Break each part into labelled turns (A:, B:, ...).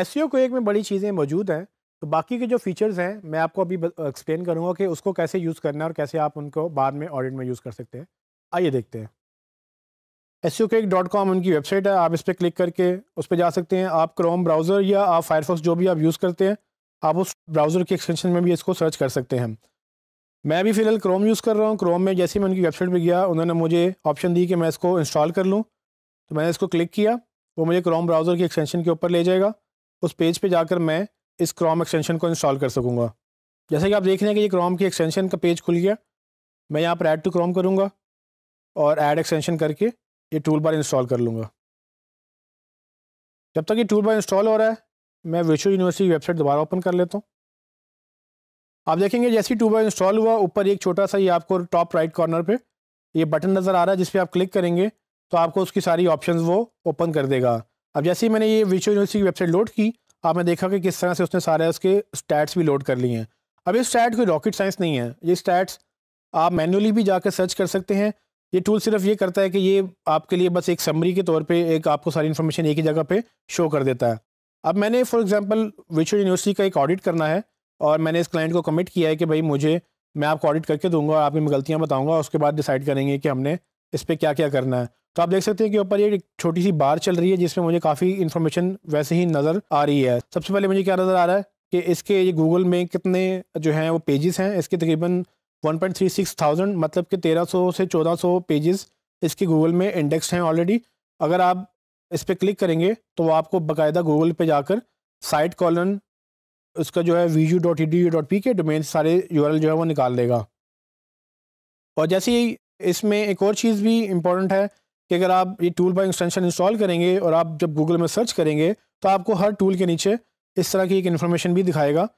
A: S को एक में बड़ी चीज़ें मौजूद हैं तो बाकी के जो फीचर्स हैं, मैं आपको अभी एक्सप्लेन करूँगा कि उसको कैसे यूज़ करना है और कैसे आप उनको बाद में ऑडिट में यूज़ कर सकते हैं। आइए देखते हैं। एस के डॉट कॉम उनकी वेबसाइट है, आप इस पर क्लिक करके उस पर जा सकते हैं। आप क्रोम ब्राउज़र या आप फायरफॉक्स जो भी आप यूज़ करते हैं, आप उस ब्राउज़र के एक्सटेंशन में भी इसको सर्च कर सकते हैं मैं भी फ़िलहाल क्रोम यूज़ कर रहा हूँ। क्रोम में जैसे मैं उनकी वेबसाइट पर गया, उन्होंने मुझे ऑप्शन दी कि मैं इसको इंस्टॉल कर लूँ। तो मैंने इसको क्लिक किया, वो मुझे क्रोम ब्राउज़र की एक्सटेंशन के ऊपर ले जाएगा। उस पेज पे जाकर मैं इस क्रोम एक्सटेंशन को इंस्टॉल कर सकूँगा। जैसे कि आप देख रहे हैं कि ये क्रोम की एक्सटेंशन का पेज खुल गया। मैं यहाँ पर ऐड टू क्रोम करूँगा और ऐड एक्सटेंशन करके ये टूल बार इंस्टॉल कर लूँगा। जब तक ये टूल बार इंस्टॉल हो रहा है, मैं विश्व यूनिवर्सिटी की वेबसाइट दोबारा ओपन कर लेता हूँ। आप देखेंगे जैसे ही टूल बार इंस्टॉल हुआ, ऊपर एक छोटा सा ये आपको टॉप राइट कॉर्नर पे ये बटन नज़र आ रहा है, जिस पर आप क्लिक करेंगे तो आपको उसकी सारी ऑप्शन वो ओपन कर देगा। अब जैसे ही मैंने ये विशुअल यूनिवर्सिटी की वेबसाइट लोड की, आपने देखा कि किस तरह से उसने सारे उसके स्टैट्स भी लोड कर लिए हैं। अब ये स्टैट कोई रॉकेट साइंस नहीं है। ये स्टैट्स आप मैनुअली भी जाकर सर्च कर सकते हैं। ये टूल सिर्फ़ ये करता है कि ये आपके लिए बस एक समरी के तौर पे एक आपको सारी इन्फॉर्मेशन एक ही जगह पे शो कर देता है। अब मैंने फॉर एग्जांपल विचुअल यूनिवर्सिटी का एक ऑडिट करना है और मैंने इस क्लाइंट को कमिट किया है कि भाई मुझे, मैं आपको ऑडिट करके दूँगा आपकी मैं गलतियाँ बताऊँगा, उसके बाद डिसाइड करेंगे कि हमने इस पर क्या क्या करना है? तो आप देख सकते हैं कि ऊपर ये एक छोटी सी बार चल रही है, जिसमें मुझे काफ़ी इन्फॉर्मेशन वैसे ही नज़र आ रही है। सबसे पहले मुझे क्या नज़र आ रहा है कि इसके ये गूगल में कितने जो हैं वो पेजेस हैं, इसके तकरीबन 1.36 थाउज़ेंड मतलब कि 1300 से 1400 पेजेस इसके गूगल में इंडेक्स हैं ऑलरेडी अगर आप इस पर क्लिक करेंगे तो वो आपको बाकायदा गूगल पे जाकर साइट कॉलन उसका जो है V U dot E D U dot P K domain सारे यू जो है वो निकाल देगा। और जैसे ही इसमें एक और चीज़ भी इंपॉर्टेंट है कि अगर आप ये टूल बाय एक्सटेंशन इंस्टॉल करेंगे और आप जब गूगल में सर्च करेंगे तो आपको हर टूल के नीचे इस तरह की एक इन्फॉर्मेशन भी दिखाएगा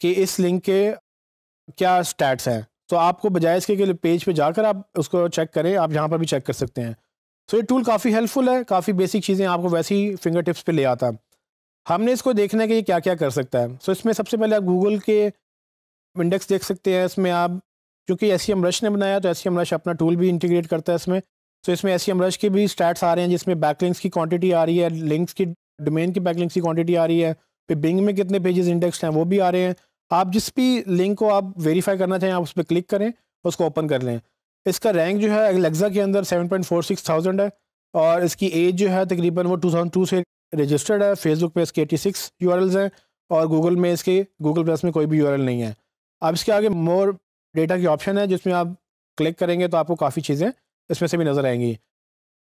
A: कि इस लिंक के क्या स्टैट्स हैं। तो आपको बजाय इसके के पेज पे जाकर आप उसको चेक करें, आप यहाँ पर भी चेक कर सकते हैं। सो ये टूल काफ़ी हेल्पफुल है, काफ़ी बेसिक चीज़ें आपको वैसे ही फिंगर टिप्स पर ले आता। है हमने इसको देखना है कि ये क्या क्या कर सकता है। सो इसमें सबसे पहले आप गूगल के इंडेक्स देख सकते हैं, इसमें आप क्योंकि एस रश ने बनाया तो एस रश अपना टूल भी इंटीग्रेट करता है इसमें। तो इसमें एस रश के भी स्टैट्स आ रहे हैं, जिसमें बैकलिंक्स की क्वांटिटी आ रही है लिंक्स की डोमेन की बैकलिंक्स की क्वांटिटी आ रही है, फिर बिंग में कितने पेजेस इंडेक्स हैं, वो भी आ रहे हैं। आप जिस भी लिंक को आप वेरीफाई करना चाहें, आप उस पर क्लिक करें, उसको ओपन कर लें। इसका रैंक जो है एलेक्सा के अंदर seven point four six thousand है, और इसकी एज जो है, तकरीबन वो टू थाउज़ेंड टू से रजिस्टर्ड है। फेसबुक पे इसके एटी सिक्स यू हैं, और गूगल में इसके गूगल प्लस में कोई भी यू नहीं है। अब इसके आगे मोर डेटा की ऑप्शन है जिसमें आप क्लिक करेंगे तो आपको काफ़ी चीज़ें इसमें से भी नज़र आएँगी।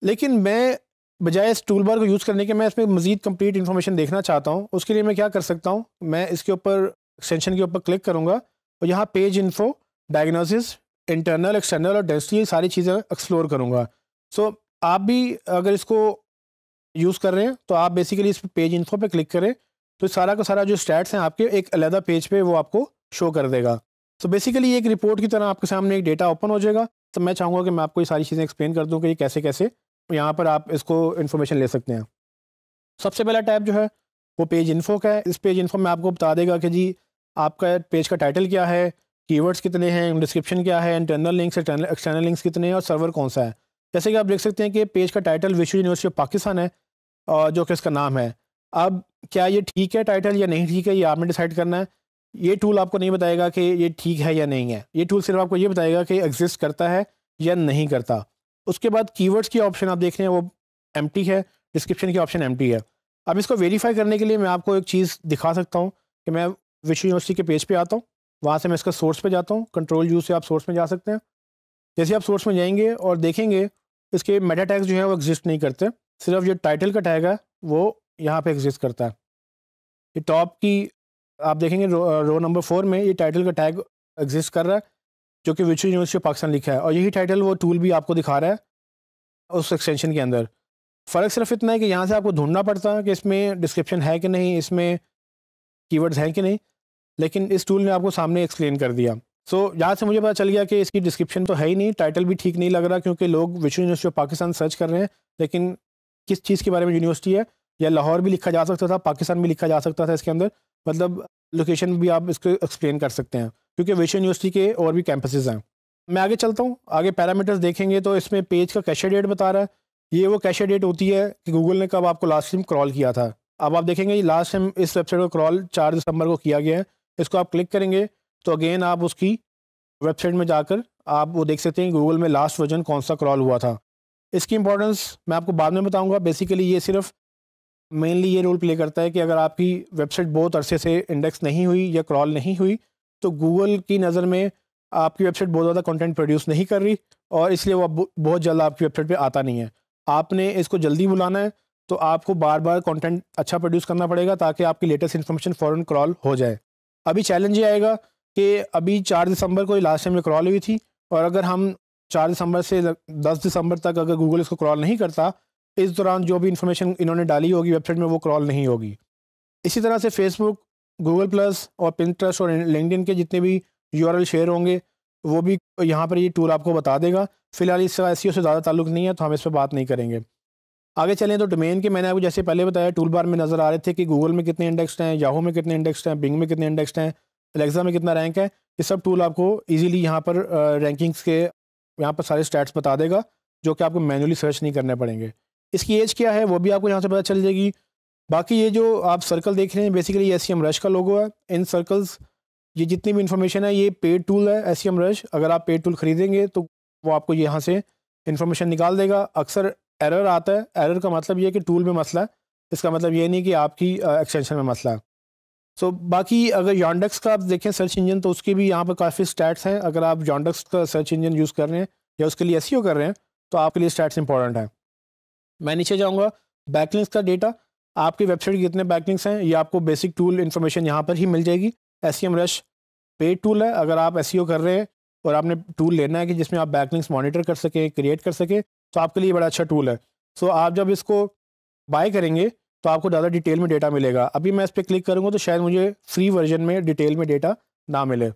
A: लेकिन मैं बजाय इस टूल बार को यूज़ करने के मैं इसमें मज़ीद कंप्लीट इन्फॉर्मेशन देखना चाहता हूँ। उसके लिए मैं क्या कर सकता हूँ? मैं इसके ऊपर एक्सटेंशन के ऊपर क्लिक करूँगा और यहाँ page info diagnosis internal external और डेंसिटी सारी चीज़ें एक्सप्लोर करूँगा। सो so, आप भी अगर इसको यूज़ कर रहे हैं तो आप बेसिकली इस पेज इन्फो पे क्लिक करें तो सारा का सारा जो स्टैट्स हैं आपके एक अलहदा पेज पे वो आपको शो कर देगा। तो बेसिकली एक रिपोर्ट की तरह आपके सामने एक डेटा ओपन हो जाएगा। तो मैं चाहूँगा कि मैं आपको ये सारी चीज़ें एक्सप्लेन कर दूँ कि ये कैसे कैसे यहाँ पर आप इसको इन्फॉर्मेशन ले सकते हैं। सबसे पहला टैब जो है, वो पेज इन्फो का है। इस पेज इन्फो में आपको बता देगा कि जी, आपका पेज का टाइटल क्या है कीवर्ड्स कितने हैं डिस्क्रिप्शन क्या है इंटरनल लिंक्स एक्सटर्नल लिंक्स कितने हैं और सर्वर कौन सा है। जैसे कि आप देख सकते हैं कि पेज का टाइटल विश्व यूनिवर्सिटी ऑफ़ पाकिस्तान है, और जो कि इसका नाम है। अब क्या ये ठीक है टाइटल या नहीं ठीक है, ये आपने डिसाइड करना है। ये टूल आपको नहीं बताएगा कि ये ठीक है या नहीं है। ये टूल सिर्फ़ आपको ये बताएगा कि एग्जिस्ट करता है या नहीं करता। उसके बाद कीवर्ड्स की ऑप्शन आप देख रहे हैं, वो एम है डिस्क्रिप्शन की ऑप्शन एम है। अब इसको वेरीफाई करने के लिए मैं आपको एक चीज़ दिखा सकता हूँ कि मैं विश्व यूनिवर्सिटी के पेज पे आता हूँ। वहाँ से मैं इसका सोर्स पे जाता हूँ। कंट्रोल यू से आप सोर्स में जा सकते हैं। जैसे आप सोर्स में जाएँगे और देखेंगे, इसके मेटा टैग्स जो है वो एग्जिस्ट नहीं करते। सिर्फ़ जो टाइटल का टैग है, वो यहाँ पे एग्जिस्ट करता है। ये टॉप की आप देखेंगे रो, रो नंबर फोर में ये टाइटल का टैग एग्जिस्ट कर रहा है जो कि विश्व यूनिवर्सिटी ऑफ़ पाकिस्तान लिखा है। और यही टाइटल वो टूल भी आपको दिखा रहा है उस एक्सटेंशन के अंदर। फ़र्क सिर्फ़ इतना है कि यहाँ से आपको ढूंढना पड़ता है कि इसमें डिस्क्रिप्शन है कि नहीं इसमें कीवर्ड्स हैं कि नहीं लेकिन इस टूल ने आपको सामने एक्सप्लेन कर दिया। सो so, यहाँ से मुझे पता चल गया कि इसकी डिस्क्रिप्शन तो है ही नहीं टाइटल भी ठीक नहीं लग रहा क्योंकि लोग विश्व यूनिवर्सिटी ऑफ़ पाकिस्तान सर्च कर रहे हैं लेकिन किस चीज़ के बारे में यूनिवर्सिटी है या लाहौर भी लिखा जा सकता था पाकिस्तान भी लिखा जा सकता था इसके अंदर मतलब लोकेशन भी आप इसको एक्सप्लेन कर सकते हैं, क्योंकि विश्व यूनिवर्सिटी के और भी कैंपसेज हैं। मैं आगे चलता हूँ, आगे पैरामीटर्स देखेंगे तो इसमें पेज का कैशे डेट बता रहा है। ये वो कैशे डेट होती है कि गूगल ने कब आपको लास्ट टाइम क्रॉल किया था। अब आप देखेंगे लास्ट टाइम इस वेबसाइट को क्रॉल चार दिसंबर को किया गया है। इसको आप क्लिक करेंगे तो अगेन आप उसकी वेबसाइट में जाकर आप वो देख सकते हैं गूगल में लास्ट वर्जन कौन सा क्रॉल हुआ था। इसकी इंपॉर्टेंस मैं आपको बाद में बताऊँगा। बेसिकली ये सिर्फ़ मेनली ये रोल प्ले करता है कि अगर आपकी वेबसाइट बहुत अरसे से इंडेक्स नहीं हुई या क्रॉल नहीं हुई तो गूगल की नज़र में आपकी वेबसाइट बहुत ज़्यादा कंटेंट प्रोड्यूस नहीं कर रही और इसलिए वो बहुत जल्द आपकी वेबसाइट पे आता नहीं है। आपने इसको जल्दी बुलाना है तो आपको बार बार कंटेंट अच्छा प्रोड्यूस करना पड़ेगा ताकि आपकी लेटेस्ट इन्फॉर्मेशन फ़ौरन क्रॉल हो जाए। अभी चैलेंज ये आएगा कि अभी चार दिसंबर को लास्ट टाइम में क्रॉल हुई थी और अगर हम चार दिसंबर से दस दिसंबर तक अगर गूगल इसको क्रॉल नहीं करता इस दौरान जो भी इन्फॉर्मेशन इन्होंने डाली होगी वेबसाइट में, वो क्रॉल नहीं होगी। इसी तरह से फेसबुक गूगल प्लस और पिंट्रस्ट और लिंकडिन के जितने भी यूआरएल शेयर होंगे, वो भी यहाँ पर ये टूल आपको बता देगा। फ़िलहाल इससे एस से ज़्यादा ताल्लुक नहीं है तो हम इस पर बात नहीं करेंगे। आगे चलें तो डोमेन के, मैंने आपको जैसे पहले बताया टूल बार में नज़र आ रहे थे कि गूगल में कितने इंडेक्सड हैं याहू में कितने इंडेक्सड हैं बिंग में कितने इंडेक्सड हैं एलेक्सा में कितना रैंक है, ये सब टूल आपको ईजिली यहाँ पर रैंकिंग्स के यहाँ पर सारे स्टैट्स बता देगा, जो कि आपको मैनुअली सर्च नहीं करने पड़ेंगे। इसकी एज क्या है वो भी आपको यहाँ से पता चल जाएगी। बाकी ये जो आप सर्कल देख रहे हैं basically S C M rush का लोगो है। इन सर्कल्स ये जितनी भी इन्फॉर्मेशन है ये पेड टूल है एस सी एम रश अगर आप पेड टूल ख़रीदेंगे तो वो आपको यहाँ से इन्फॉर्मेशन निकाल देगा। अक्सर एरर आता है। एरर का मतलब ये है कि टूल में मसला है। इसका मतलब ये नहीं कि आपकी एक्सटेंशन में मसला है। सो so, बाकी अगर जॉन्डक्स का आप देखें सर्च इंजन तो उसके भी यहाँ पर काफ़ी स्टैट्स हैं। अगर आप जॉन्डक्स का सर्च इंजन यूज़ कर रहे हैं या उसके लिए एस e कर रहे हैं तो आपके लिए स्टैट्स इंपॉर्टेंट है। मैं नीचे जाऊँगा बैकलिंक्स का डेटा आपकी वेबसाइट के कितने बैकलिंक्स हैं, ये आपको बेसिक टूल इन्फॉर्मेशन यहाँ पर ही मिल जाएगी। एस रश पेड टूल है, अगर आप एस e कर रहे हैं और आपने टूल लेना है कि जिसमें आप बैकलिंक्स मॉनिटर कर सकें क्रिएट कर सकें तो आपके लिए बड़ा अच्छा टूल है। सो आप जब इसको बाय करेंगे तो आपको ज़्यादा डिटेल में डेटा मिलेगा। अभी मैं इस पर क्लिक करूँगा तो शायद मुझे फ्री वर्जन में डिटेल में डेटा ना मिले।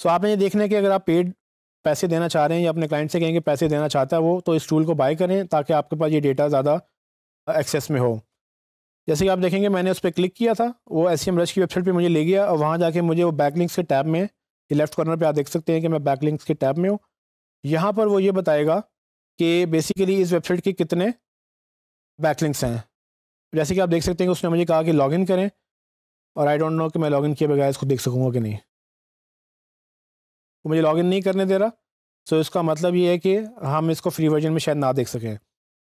A: सो आपने ये देखना है कि अगर आप पेड पैसे देना चाह रहे हैं या अपने क्लाइंट से कहेंगे पैसे देना चाहता है वो तो इस टूल को बाय करें ताकि आपके पास ये डेटा ज़्यादा एक्सेस में हो। जैसे कि आप देखेंगे मैंने उस पर क्लिक किया था, वो एस रश की वेबसाइट पे मुझे ले गया और वहाँ जाके मुझे वो बैकलिंक्स के टैब में, ये लेफ़्ट कॉर्नर पे आप देख सकते हैं कि मैं बैकलिंक्स के टैब में हूँ। यहाँ पर वो ये बताएगा कि बेसिकली इस वेबसाइट के कितने बैकलिंक्स हैं। जैसे कि आप देख सकते हैं कि उसने मुझे कहा कि लॉगिन करें और आई डोंट नो कि मैं लॉगिन किए बगैर इसको देख सकूँगा कि नहीं। वो मुझे लॉगिन नहीं करने दे रहा। सो इसका मतलब ये है कि हम इसको फ्री वर्जन में शायद ना देख सकें।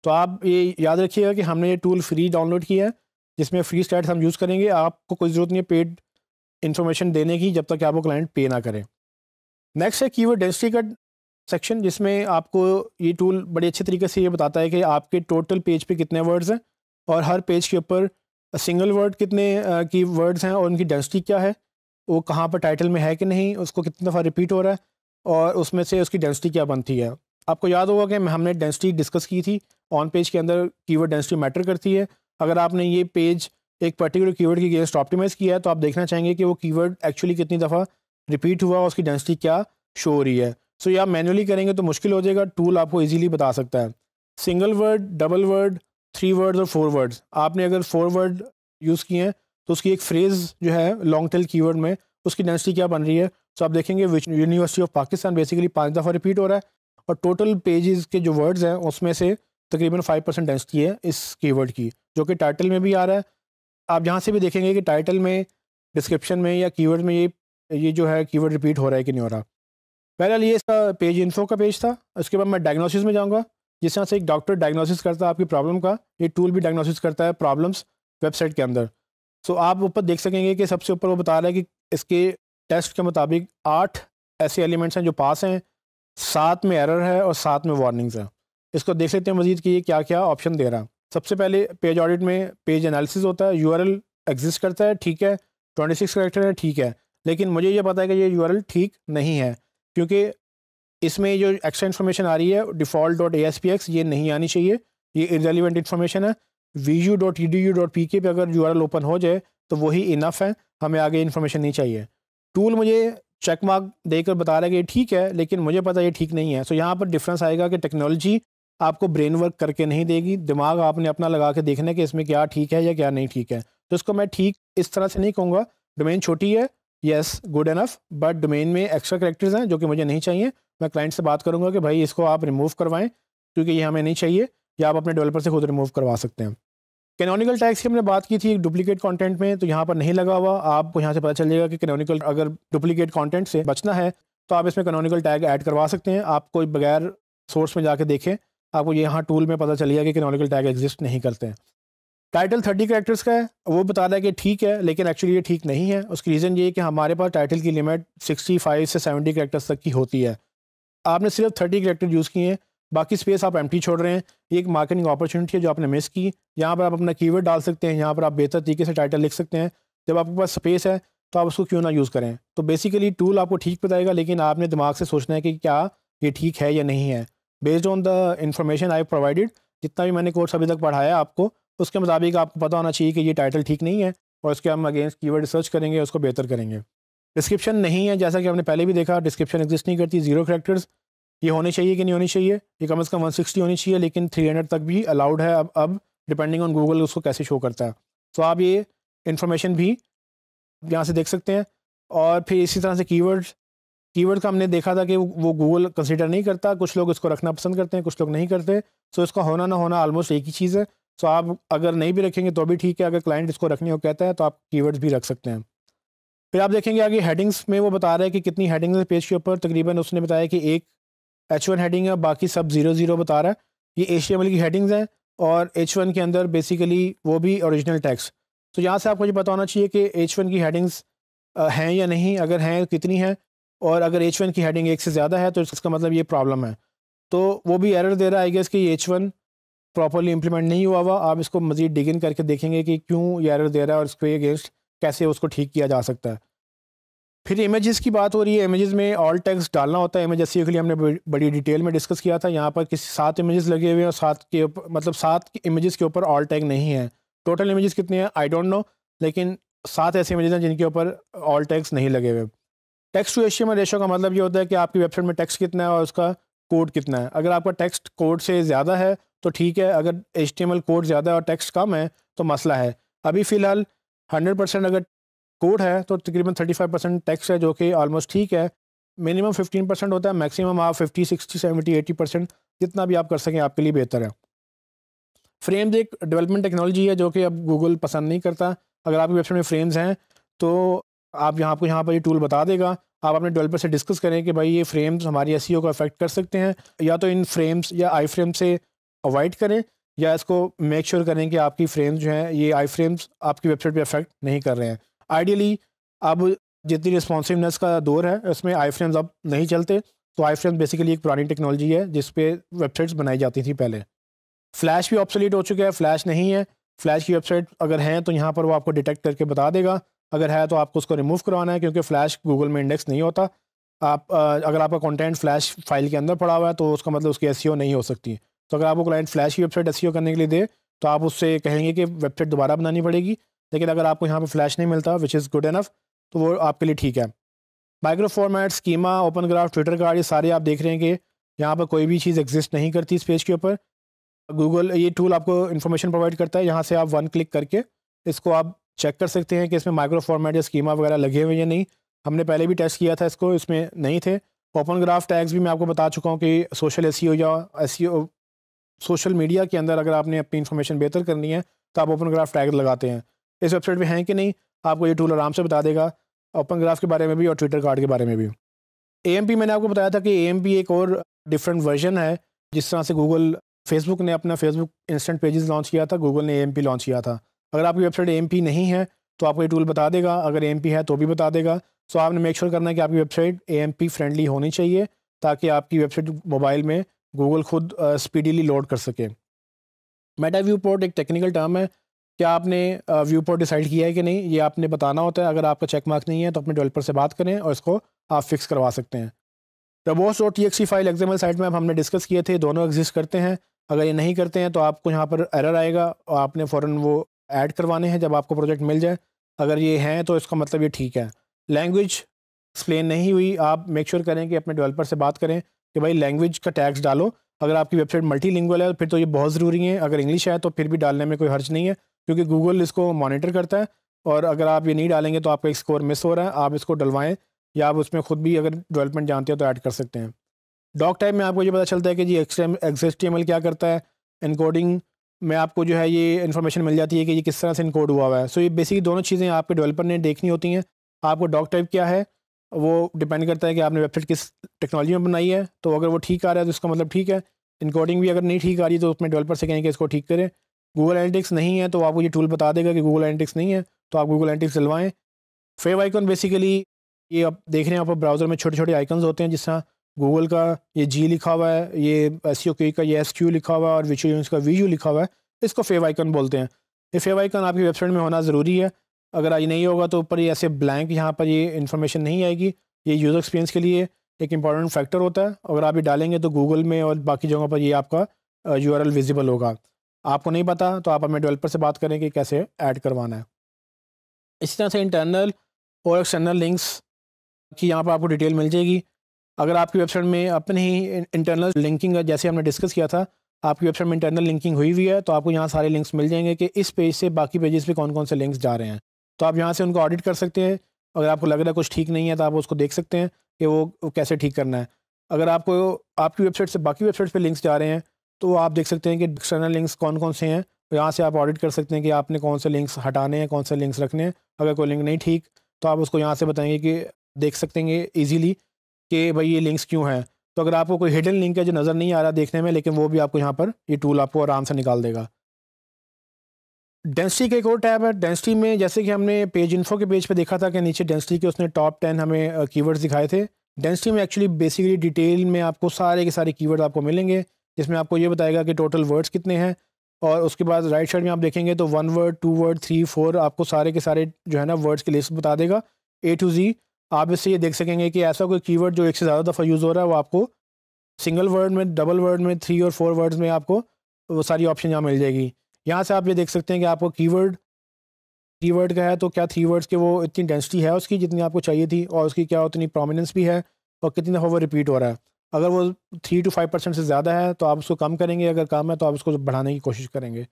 A: तो आप ये याद रखिएगा कि हमने ये टूल फ्री डाउनलोड किया है, जिसमें फ्री स्टैट्स हम यूज़ करेंगे। आपको कोई ज़रूरत नहीं है पेड इन्फॉर्मेशन देने की, जब तक आपको क्लाइंट पे ना करें। नेक्स्ट है कीवर्ड डेंसिटी का सेक्शन जिसमें आपको ये टूल बड़े अच्छे तरीके से ये बताता है कि आपके टोटल पेज पे कितने वर्ड्स हैं और हर पेज के ऊपर सिंगल वर्ड कितने की वर्ड्स हैं और उनकी डेंसिटी क्या है। वो कहाँ पर टाइटल में है कि नहीं, उसको कितनी दफ़ा रिपीट हो रहा है और उसमें से उसकी डेंसिटी क्या बनती है। आपको याद होगा कि हमने डेंसिटी डिस्कस की थी ऑन पेज के अंदर कीवर्ड डेंसिटी मैटर करती है। अगर आपने ये पेज एक पर्टिकुलर कीवर्ड की अगेंस्ट ऑप्टिमाइज़ किया है तो आप देखना चाहेंगे कि वो कीवर्ड एक्चुअली कितनी दफ़ा रिपीट हुआ उसकी डेंसिटी क्या शो हो रही है। सो ये आप मैनुअली करेंगे तो मुश्किल हो जाएगा टूल आपको ईजिली बता सकता है। Single word double word three words और फोर वर्ड्स आपने अगर फोर वर्ड यूज़ किए हैं तो उसकी एक फ्रेज़ जो है लॉन्ग टेल कीवर्ड में, उसकी डेंसिटी क्या बन रही है? तो आप देखेंगे यूनिवर्सिटी ऑफ़ पाकिस्तान बेसिकली पाँच दफ़ा रिपीट हो रहा है और टोटल पेजेस के जो वर्ड्स हैं, उसमें से तकरीबन फाइव परसेंट डेंसिटी है इस कीवर्ड की, जो कि टाइटल में भी आ रहा है। आप जहाँ से भी देखेंगे कि टाइटल में डिस्क्रिप्शन में या कीवर्ड में ये ये जो है कीवर्ड रिपीट हो रहा है कि नहीं हो रहा। पहले ये इसका पेज इन्फो का पेज था, उसके बाद मैं डायग्नोसिस में जाऊँगा, जिस तरह से एक डॉक्टर डायग्नोसिस करता है आपकी प्रॉब्लम का, ये टूल भी डायग्नोसिस करता है प्रॉब्लम्स वेबसाइट के अंदर। सो आप ऊपर देख सकेंगे कि सबसे ऊपर वो बता रहा है कि इसके टेस्ट के मुताबिक आठ ऐसे एलिमेंट्स हैं जो पास हैं, सात में एरर है और सात में वार्निंग्स हैं। इसको देख सकते हैं मजीद कि ये क्या क्या ऑप्शन दे रहा है। सबसे पहले पेज ऑडिट में पेज एनालिसिस होता है यू एग्जिस्ट करता है, ठीक है, ट्वेंटी सिक्स करेक्टर है, ठीक है, लेकिन मुझे ये पता है कि ये यू ठीक नहीं है, क्योंकि इसमें जो एक्स्ट्रा इन्फॉर्मेशन आ रही है default dot A S P X ये नहीं आनी चाहिए, ये इरेलीवेंट इन्फॉर्मेशन है V U dot E D U dot P K पे अगर यू ओपन हो जाए तो वही इनफ है, हमें आगे इन्फॉर्मेशन नहीं चाहिए। टूल मुझे चेक मार्क देकर बता रहा है कि ठीक है, लेकिन मुझे पता ये ठीक नहीं है। सो यहाँ पर डिफरेंस आएगा कि टेक्नोलॉजी आपको ब्रेन वर्क करके नहीं देगी, दिमाग आपने अपना लगा के देखना कि इसमें क्या ठीक है या क्या नहीं ठीक है। तो इसको मैं ठीक इस तरह से नहीं कहूँगा। डोमेन छोटी है yes good enough but domain में एक्स्ट्रा करेक्टर्स हैं जो कि मुझे नहीं चाहिए। मैं क्लाइंट से बात करूँगा कि भाई इसको आप रिमूव करवाएँ, क्योंकि ये हमें नहीं चाहिए। या आप अपने डेवलपर से खुद रिमूव करवा सकते हैं। कैनोनिकल टैग्स की हमने बात की थी डुप्लीकेट कंटेंट में तो यहाँ पर नहीं लगा हुआ। आपको यहाँ से पता चल जाएगा कि कैनोनिकल अगर डुप्लीकेट कंटेंट से बचना है तो आप इसमें कैनोनिकल टैग ऐड करवा सकते हैं। आप कोई बगैर सोर्स में जाके देखें, आपको यहाँ टूल में पता चलेगा कि कैनोनिकल टैग एग्जिस्ट नहीं करते हैं। टाइटल थर्टी करेक्टर्स का है, वो बता रहा है कि ठीक है, लेकिन एक्चुअली ये ठीक नहीं है। उसकी रीज़न ये है कि हमारे पास टाइटल की लिमिट सिक्सटी फाइव से सेवेंटी करेक्टर्स तक की होती है। आपने सिर्फ़ थर्टी करेक्टर यूज़ किए हैं बाकी स्पेस आप एम छोड़ रहे हैं। ये एक मार्केटिंग अपॉर्चुनिटी है जो आपने मिस की। यहाँ पर आप अपना कीवर्ड डाल सकते हैं, यहाँ पर आप बेहतर तरीके से टाइटल लिख सकते हैं। जब आपके पास स्पेस है तो आप उसको क्यों ना यूज़ करें? तो बेसिकली टूल आपको ठीक बताएगा लेकिन आपने दिमाग से सोचना है कि क्या ये ठीक है या नहीं है। Based on the information I provided जितना भी मैंने कोर्स अभी तक पढ़ाया आपको, उसके मुताबिक आपको पता होना चाहिए कि ये टाइटल ठीक नहीं है, और उसके हम अगेंस्ट कीवर्ड रिसर्च करेंगे, उसको बेहतर करेंगे। डिस्क्रिप्शन नहीं है, जैसा कि हमने पहले भी देखा डिस्क्रिप्शन एग्जिस्ट नहीं करती ज़ीरो करेक्टर्स ये होनी चाहिए कि नहीं होनी चाहिए? ये कम अज़ कम वन सिक्सटी होनी चाहिए, लेकिन थ्री हंड्रेड तक भी अलाउड है अब अब डिपेंडिंग ऑन गूगल उसको कैसे शो करता है। तो आप ये इन्फॉर्मेशन भी यहाँ से देख सकते हैं। और फिर इसी तरह से कीवर्ड्स कीवर्ड का हमने देखा था कि वो गूगल कंसिडर नहीं करता, कुछ लोग इसको रखना पसंद करते हैं, कुछ लोग नहीं करते। सो इसका होना ना होना ऑलमोस्ट एक ही चीज़ है। सो आप अगर नहीं भी रखेंगे तो भी ठीक है, अगर क्लाइंट इसको रखने को कहता है तो आप कीवर्ड्स भी रख सकते हैं। फिर आप देखेंगे आगे हेडिंग्स में वो बता रहा है कि कितनी हेडिंग्स है पेज के ऊपर। तकरीबन उसने बताया कि एक एच वन हेडिंग है, बाकी सब ज़ीरो ज़ीरो बता रहा है। ये एच की हेडिंग्स हैं और एच वन के अंदर बेसिकली वो भी ओरिजिनल टैक्स तो यहाँ से आपको ये पता होना चाहिए कि एच वन की हेडिंग्स हैं या नहीं। अगर हैं, कितनी हैं? और अगर एच वन की हेडिंग एक से ज़्यादा है तो इसका मतलब ये प्रॉब्लम है। तो वो भी एरर दे रहा है आई गेस कि एच वन प्रॉपरली इंप्लीमेंट नहीं हुआ हुआ। आप इसको मज़ीद डिग इन करके देखेंगे कि क्यों ये एरर दे रहा है और इसके अगेंस्ट कैसे उसको ठीक किया जा सकता है। फिर इमेजेस की बात हो रही है इमेजेस में ऑल टेक्स्ट डालना होता है इमेज एस के लिए हमने बड़ी डिटेल में डिस्कस किया था, यहाँ पर किसी, सात इमेजेस लगे हुए हैं और सात के मतलब सात इमेजेस के ऊपर ऑल टैग नहीं है। टोटल इमेजेस कितने हैं? आई डोंट नो लेकिन सात ऐसे इमेजेस हैं जिनके ऊपर ऑल टैक्स नहीं लगे हुए। टेक्स्ट टू एशियम रेशो का मतलब ये होता है कि आपकी वेबसाइट में टैक्स कितना है और उसका कोड कितना है। अगर आपका टेक्स्ट कोड से ज़्यादा है तो ठीक है, अगर एचटीएमएल कोड ज़्यादा है और टेक्स्ट कम है तो मसला है। अभी फ़िलहाल हंड्रेड परसेंट अगर कोड है तो तकरीबन थर्टी फाइव परसेंट टैक्स है, जो कि ऑलमोस्ट ठीक है। मिनिमम फिफ्टीन परसेंट होता है मैक्सिमम आप fifty sixty seventy eighty percent जितना भी आप कर सकें, आपके लिए बेहतर है। फ्रेम्स एक डेवलपमेंट टेक्नोलॉजी है, जो कि अब गूगल पसंद नहीं करता। अगर आपकी वेबसाइट में फ्रेम्स हैं तो आप यहाँ आपको यहाँ पर ये टूल बता देगा। आप अपने डेवलपर से डिस्कस करें कि भाई ये फ्रेम्स हमारी एस e को अफेक्ट कर सकते हैं, या तो इन फ्रेम्स या आई फ्रेम से अवॉइड करें, या इसको मेक श्योर sure करें कि आपकी फ्रेम्स जो हैं, ये आई फ्रेम्स आपकी वेबसाइट पे अफेक्ट नहीं कर रहे हैं। आइडियली अब जितनी रिस्पॉन्सिवनेस का दौर है, उसमें आई फ्रेम्स अब नहीं चलते तो आई फ्रेम बेसिकली एक पुरानी टेक्नोलॉजी है जिस पे वेबसाइट्स बनाई जाती थी पहले। फ्लैश भी ऑप्सोलीट हो चुका है फ्लैश नहीं है। फ्लैश की वेबसाइट अगर है तो यहाँ पर वो आपको डिटेक्ट करके बता देगा। अगर है तो आपको उसको रिमूव करवाना है, क्योंकि फ्लैश गूगल में इंडेक्स नहीं होता। आप अगर आपका कंटेंट फ्लैश फ़ाइल के अंदर पड़ा हुआ है तो उसका मतलब उसकी एस नहीं हो सकती। तो अगर आपको क्लाइंट फ्लैश की वेबसाइट एस करने के लिए दे तो आप उससे कहेंगे कि वेबसाइट दोबारा बनानी पड़ेगी। लेकिन अगर आपको यहाँ पर फ्लैश नहीं मिलता विच इज़ गुड इनफ तो वो आपके लिए ठीक है। Micro format schema open graph Twitter card ये सारे आप देख रहे हैं कि यहाँ पर कोई भी चीज़ एग्जिस्ट नहीं करती इस पेज के ऊपर। गूगल ये टूल आपको इन्फॉर्मेशन प्रोवाइड करता है, यहाँ से आप वन क्लिक करके इसको आप चेक कर सकते हैं कि इसमें माइक्रो फॉर्मेट या स्कीमा वगैरह लगे हुए या नहीं। हमने पहले भी टेस्ट किया था इसको, इसमें नहीं थे। ओपन ग्राफ टैग्स भी मैं आपको बता चुका हूँ कि सोशल एस या एस सोशल मीडिया के अंदर अगर आपने अपनी इन्फॉर्मेशन बेहतर करनी है तो आप ओपन ग्राफ टैग लगाते हैं। इस वेबसाइट पे हैं कि नहीं, आपको ये टूल आराम से बता देगा ओपन ग्राफ के बारे में भी और ट्विटर कार्ड के बारे में भी। ए मैंने आपको बताया था कि ए एक और डिफरेंट वर्जन है, जिस तरह से गूगल फेसबुक ने अपना फेसबुक इंस्टेंट पेजेस लॉन्च किया था गूगल ने ए लॉन्च किया था। अगर आपकी वेबसाइट ए नहीं है तो आपको ये टूल बता देगा, अगर ए है तो भी बता देगा। सो आपने मेक श्योर करना है कि आपकी वेबसाइट ए फ्रेंडली होनी चाहिए, ताकि आपकी वेबसाइट मोबाइल में गूगल खुद स्पीडीली लोड कर सके। मेटा व्यू पोर्ट एक टेक्निकल टर्म है क्या आपने व्यू पोर्ट डिसाइड किया है कि नहीं? ये आपने बताना होता है। अगर आपका चेक मार्क नहीं है तो अपने डेवलपर से बात करें और इसको आप फिक्स करवा सकते हैं। Robots dot T file XML site में हमने डिस्कस किए थे, दोनों एग्जिस्ट करते हैं। अगर ये नहीं करते हैं तो आपको यहाँ पर एरर आएगा और आपने फ़ौर वो ऐड करवाने हैं जब आपको प्रोजेक्ट मिल जाए। अगर ये हैं तो इसका मतलब ये ठीक है। लैंग्वेज एक्सप्लेन नहीं हुई। आप मेक श्योर करें कि अपने डेवलपर से बात करें कि भाई लैंग्वेज का टैक्स डालो। अगर आपकी वेबसाइट मल्टी है, फिर तो ये बहुत ज़रूरी है। अगर इंग्लिश है तो फिर भी डालने में कोई हर्ज नहीं है। क्योंकि गूगल इसको मॉनिटर करता है और अगर आप ये नहीं डालेंगे तो आपका एक स्कोर मिस हो रहा है। आप इसको डलवाएँ या आप उसमें खुद भी अगर डेवलपमेंट जानते हैं तो ऐड कर सकते हैं। डॉक टाइप में आपको ये पता चलता है कि जी एक्स एम क्या करता है। इनकोडिंग में आपको जो है ये इन्फॉर्मेशन मिल जाती है कि ये किस तरह से इनकोड हुआ हुआ है। सो ये बेसिकली दोनों चीज़ें आपके डेवलपर ने देखनी होती हैं। आपको डॉक टाइप क्या है, वो डिपेंड करता है कि आपने वेबसाइट किस टेक्नोलॉजी में बनाई है। तो अगर वो ठीक आ रहा है तो इसका मतलब ठीक है। इनकोडिंग भी अगर नहीं ठीक आ रही है तो उसमें डेवलपर से कहें कि इसको ठीक करें। गूगल एनालिटिक्स नहीं है तो आपको ये टूल बता देगा कि गूगल एनालिटिक्स नहीं है तो आप गूगल एनालिटिक्स चलवाएँ फेव आइकन बेसिकली ये आप देख रहे हैं, आप ब्राउज़र में छोटे छोटे आइकन्स होते हैं, जिस तरह गूगल का ये जी लिखा हुआ है, ये एस का ये एस क्यू लिखा हुआ है और विचू का वी लिखा हुआ है, इसको फेव आइकन बोलते हैं। ये फेव आइकन आपकी वेबसाइट में होना ज़रूरी है। अगर आज नहीं होगा तो ऊपर ये ऐसे ब्लैंक यहाँ पर ये इन्फॉर्मेशन नहीं आएगी। ये यूज़र एक्सपीरियंस के लिए एक इंपॉर्टेंट फैक्टर होता है। अगर आप ये डालेंगे तो गूगल में और बाकी जगहों पर ये आपका यू विजिबल होगा। आपको नहीं पता तो आप अपने डेवलपर से बात करें कि कैसे ऐड करवाना है। इसी तरह से इंटरनल और एक्सटर्नल लिंक्स की यहाँ पर आपको डिटेल मिल जाएगी। अगर आपकी वेबसाइट में अपने ही इंटरनल लिंकिंग जैसे हमने डिस्कस किया था, आपकी वेबसाइट में इंटरनल लिंकिंग हुई हुई है तो आपको यहाँ सारे लिंक्स मिल जाएँगे कि इस पेज से बाकी पेजेस पे कौन कौन से लिंक्स जा रहे हैं। तो आप यहाँ से उनको ऑडिट कर सकते हैं। अगर आपको लग रहा है कुछ ठीक नहीं है तो आप उसको देख सकते हैं कि वो कैसे ठीक करना है। अगर आपको आपकी वेबसाइट से बाकी वेबसाइट पर लिंक्स जा रहे हैं तो आप देख सकते हैं कि एक्सटर्नल लिंक्स कौन कौन से हैं। तो यहाँ से आप ऑडिट कर सकते हैं कि आपने कौन से लिंक्स हटाने हैं, कौन से लिंक्स रखने हैं। अगर कोई लिंक नहीं ठीक तो आप उसको यहाँ से बताएँगे कि देख सकते हैं ईजीली कि भाई ये लिंक्स क्यों हैं। तो अगर आपको कोई हिडन लिंक है जो नज़र नहीं आ रहा देखने में, लेकिन वो भी आपको यहाँ पर ये टूल आपको आराम से निकाल देगा। डेंसिटी का एक और टैब है। डेंसिटी में जैसे कि हमने पेज इन्फो के पेज पे देखा था कि नीचे डेंसिटी के उसने टॉप टेन हमें कीवर्ड्स दिखाए थे। डेंसिटी में एक्चुअली बेसिकली डिटेल में आपको सारे के सारे कीवर्ड आपको मिलेंगे। जिसमें आपको ये बताएगा कि टोटल वर्ड्स कितने हैं, और उसके बाद राइट साइड में आप देखेंगे तो one word two word three four आपको सारे के सारे जो है ना वर्ड्स की लिस्ट बता देगा ए टू जी आप इससे ये देख सकेंगे कि ऐसा कोई कीवर्ड जो एक से ज़्यादा दफ़ा यूज़ हो रहा है, वो आपको सिंगल वर्ड में डबल वर्ड में थ्री और फोर वर्ड्स में आपको वो सारी ऑप्शन यहाँ मिल जाएगी। यहाँ से आप ये देख सकते हैं कि आपको कीवर्ड कीवर्ड का है तो क्या थ्री वर्ड्स के वो इतनी डेंसिटी है उसकी जितनी आपको चाहिए थी, और उसकी क्या उतनी प्रोमिनेंस भी है, और कितनी दफ़ा वो रिपीट हो रहा है। अगर वो थ्री टू फाइव परसेंट से ज़्यादा है तो आप उसको कम करेंगे, अगर कम है तो आप उसको बढ़ाने की कोशिश करेंगे।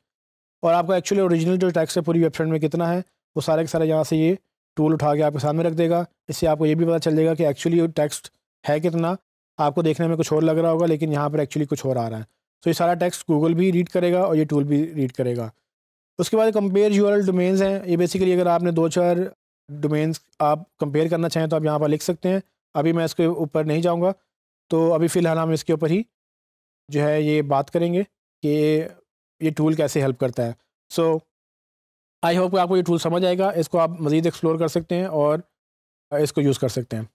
A: और आपका एक्चुअली ओरिजिनल जो टैक्स है, पूरी वेबसाइट में कितना है, वो सारे के सारे यहाँ से ये टूल उठा के आपके सामने रख देगा। इससे आपको ये भी पता चल जाएगा कि एक्चुअली टैक्स है कितना। आपको देखने में कुछ और लग रहा होगा, लेकिन यहाँ पर एक्चुअली कुछ और आ रहा है। तो ये सारा टैक्स गूगल भी रीड करेगा और ये टूल भी रीड करेगा। उसके बाद कंपेयर यू आर डोमेन्स हैं। ये बेसिकली अगर आपने दो चार डोमेन्स आप कंपेयर करना चाहें तो आप यहाँ पर लिख सकते हैं। अभी मैं इसके ऊपर नहीं जाऊँगा। तो अभी फ़िलहाल हम इसके ऊपर ही जो है ये बात करेंगे कि ये टूल कैसे हेल्प करता है। सो आई होप आपको ये टूल समझ आएगा, इसको आप मज़ीद एक्सप्लोर कर सकते हैं और इसको यूज़ कर सकते हैं।